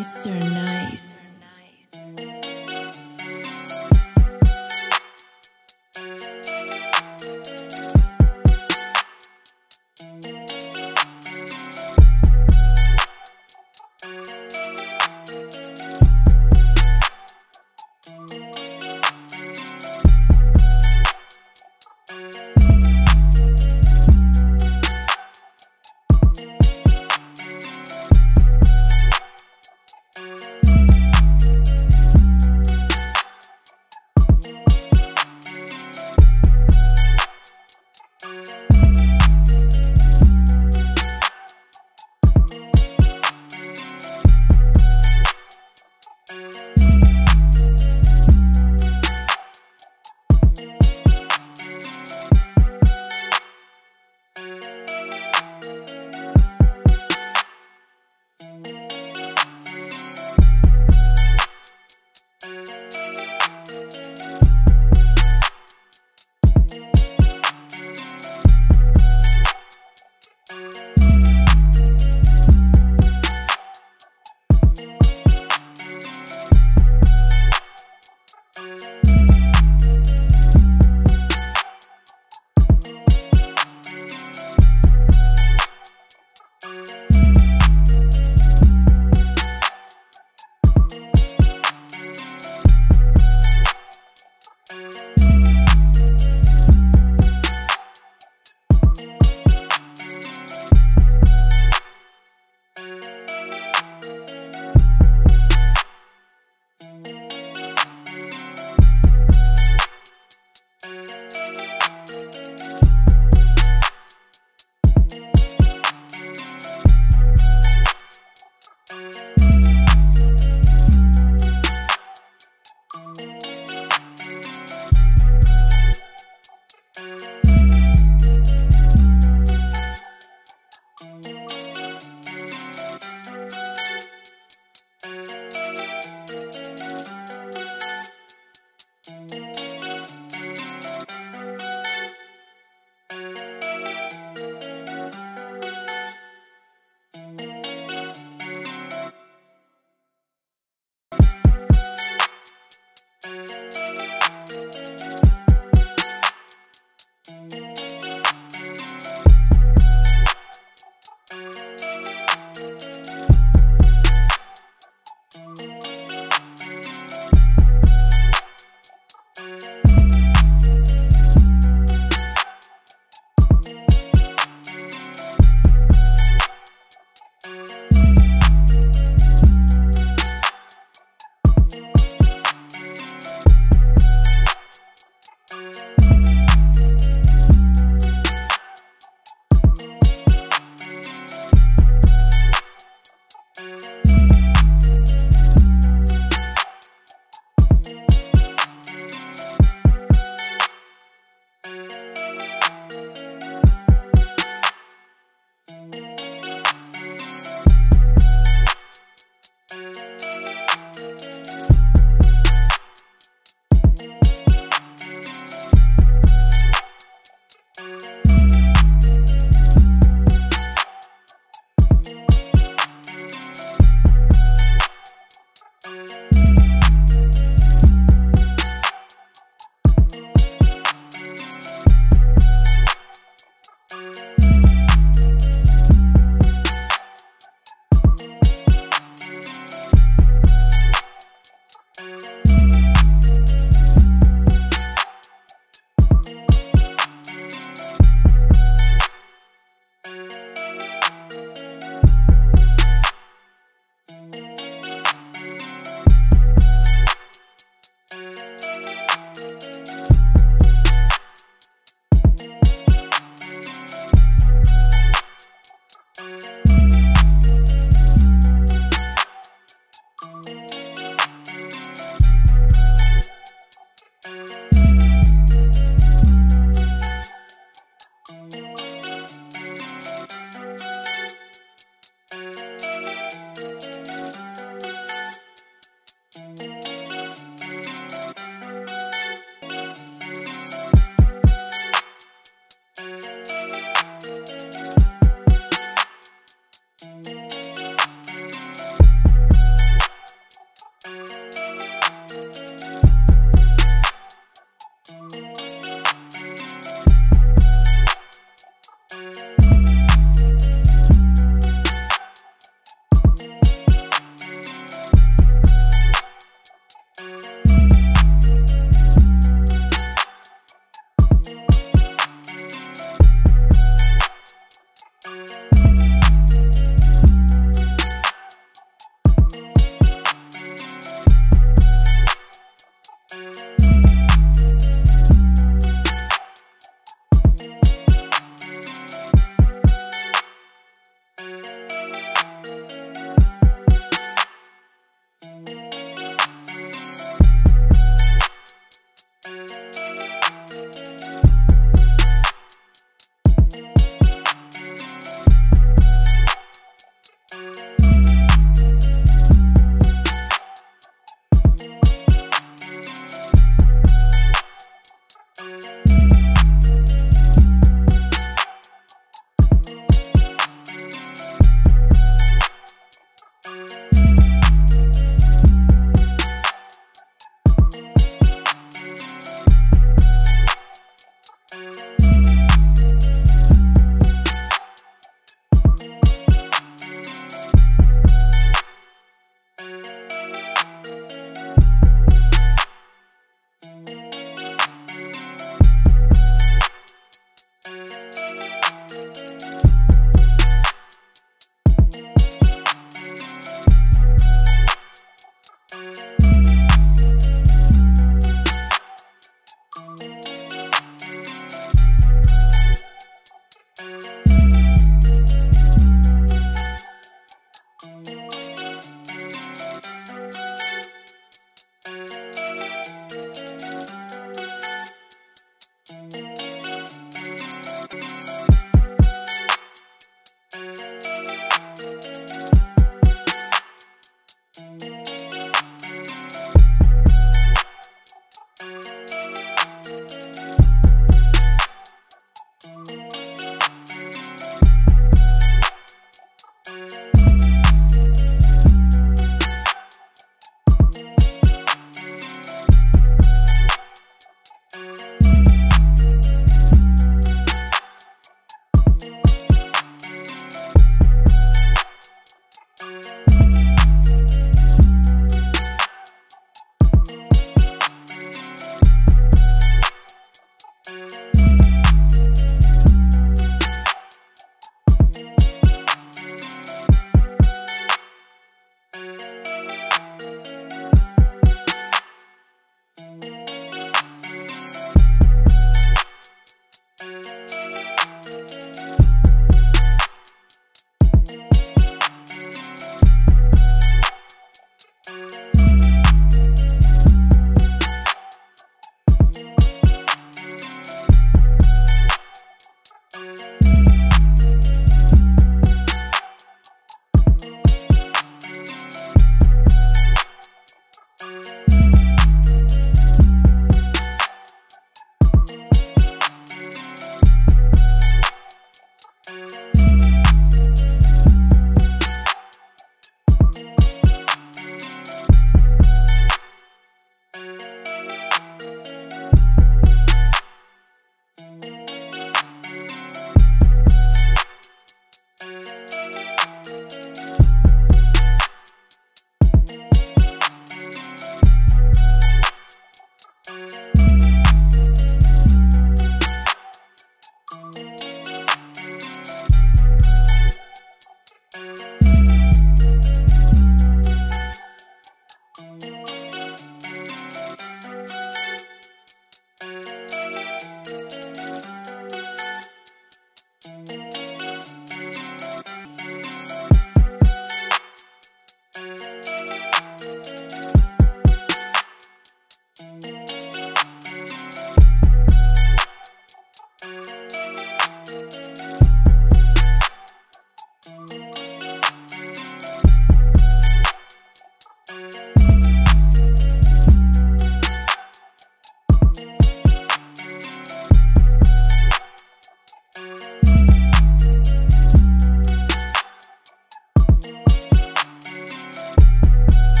Mr. Nice.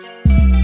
Thank